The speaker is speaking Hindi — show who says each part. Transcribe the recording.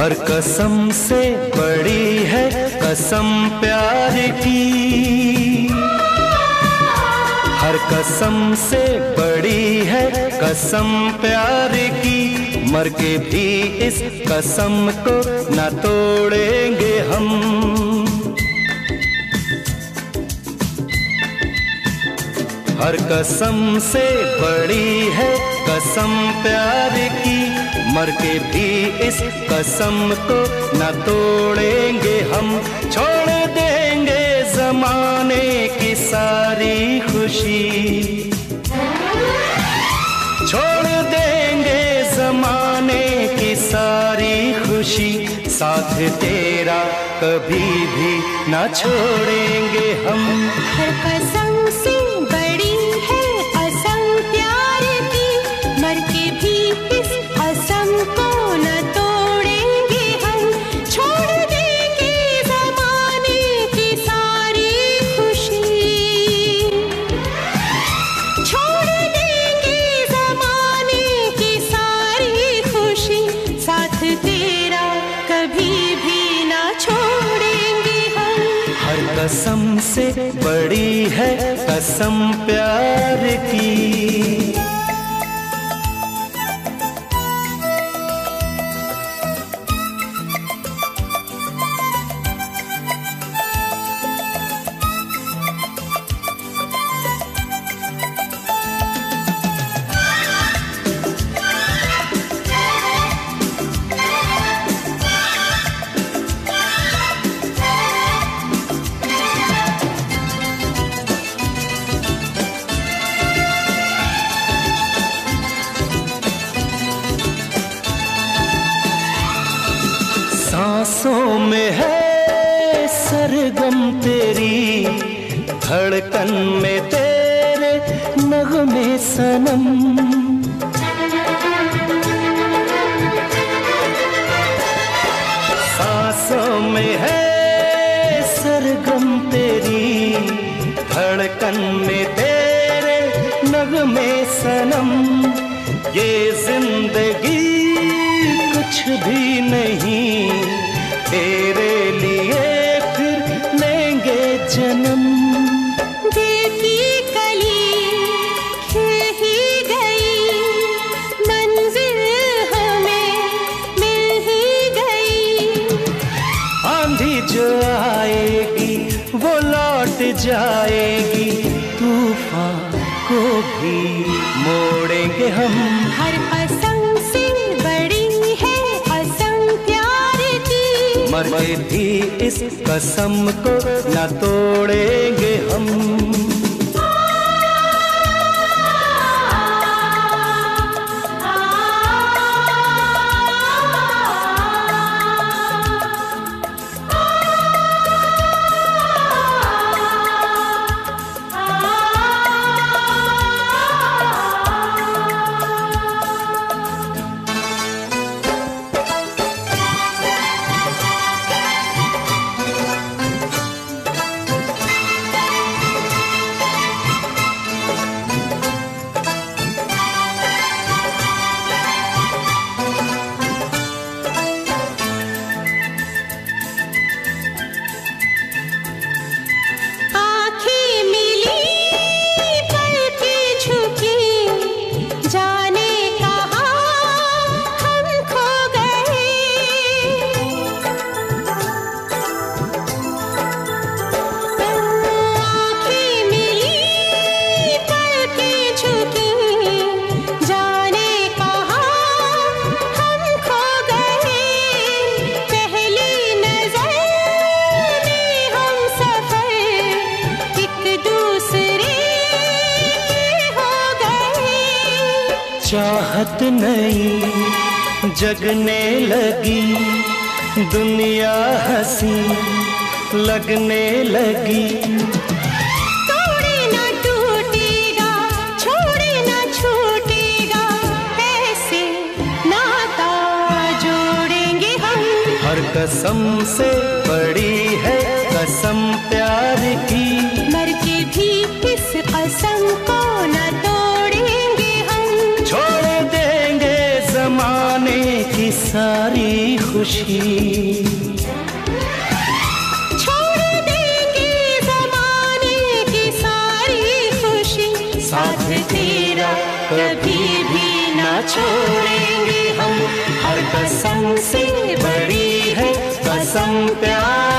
Speaker 1: हर कसम से बड़ी है, कसम प्यार की। हर कसम से बड़ी है, कसम प्यार की। मर के भी इस कसम को न तोड़ेंगे हम। हर कसम से बड़ी है, कसम प्यार की। मर के भी इस कसम को न तोड़ेंगे हम। छोड़ देंगे जमाने की सारी खुशी। छोड़ देंगे जमाने की सारी खुशी। साथ तेरा कभी भी ना छोड़ेंगे हम।
Speaker 2: हर कसम से कसम
Speaker 1: से बड़ी है कसम प्यार की। सांसों में है सरगम तेरी, धड़कन में तेरे नगमे सनम। सांसों में है सरगम तेरी, धड़कन में तेरे नगमे सनम। ये ज़िंदगी कुछ भी नहीं। तेरे लिए फिर लेंगे जन्म।
Speaker 2: दिल कली खिल गई। मंजिल हमें मिल गई।
Speaker 1: आंधी जो आएगी वो लौट जाएगी। तूफ़ान को भी मोड़ेंगे हम।
Speaker 2: हर के
Speaker 1: भी इस कसम को न तोड़ेंगे हम। चाहत नहीं जगने लगी दुनिया हँसी लगने लगी।
Speaker 2: तोड़े ना टूटेगा छोड़े ना छूटेगा जोड़ेंगे हम।
Speaker 1: हर कसम से बड़ी खुशी। साथ तेरा कभी भी ना छोड़ेंगे हम। हर कसम से बड़ी है, कसम प्यार।